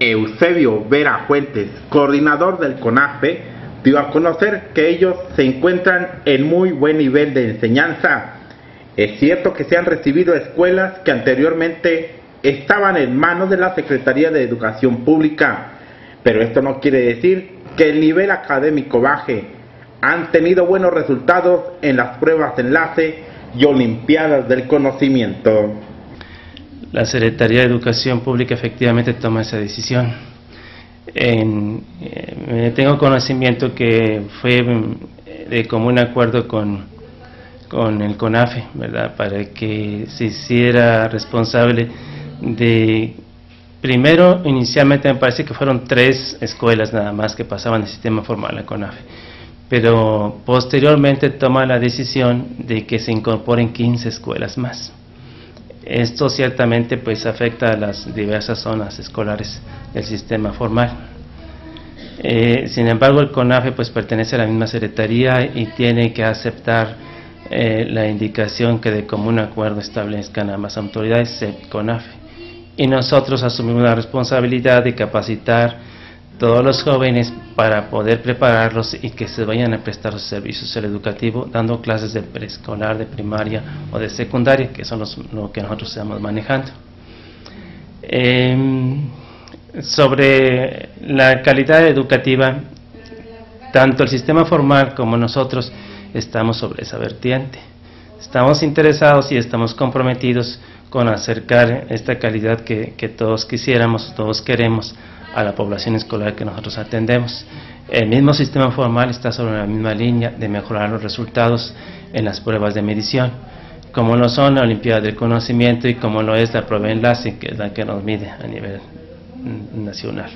Eusebio Vera Fuentes, coordinador del CONAFE, dio a conocer que ellos se encuentran en muy buen nivel de enseñanza. Es cierto que se han recibido escuelas que anteriormente estaban en manos de la Secretaría de Educación Pública, pero esto no quiere decir que el nivel académico baje. Han tenido buenos resultados en las pruebas de enlace y olimpiadas del conocimiento. La Secretaría de Educación Pública efectivamente toma esa decisión. En, eh, tengo conocimiento que fue mm, de común acuerdo con, con el CONAFE, ¿verdad? Para que se hiciera responsable de, primero, inicialmente me parece que fueron tres escuelas nada más que pasaban el sistema formal a CONAFE, pero posteriormente toma la decisión de que se incorporen 15 escuelas más. Esto ciertamente pues afecta a las diversas zonas escolares del sistema formal. Eh, sin embargo, el CONAFE pues pertenece a la misma secretaría y tiene que aceptar eh, la indicación que de común acuerdo establezcan ambas autoridades, CONAFE y nosotros asumimos la responsabilidad de capacitar todos los jóvenes para poder prepararlos y que se vayan a prestar los servicios del educativo dando clases de preescolar, de primaria o de secundaria, que son los, lo que nosotros estamos manejando. Em, sobre la calidad educativa, tanto el sistema formal como nosotros estamos sobre esa vertiente. Estamos interesados y estamos comprometidos con acercar esta calidad que, todos quisiéramos, todos queremos a la población escolar que nosotros atendemos. El mismo sistema formal está sobre la misma línea de mejorar los resultados en las pruebas de medición, como lo son la Olimpiada del Conocimiento y como lo es la prueba enlace, que es la que nos mide a nivel nacional.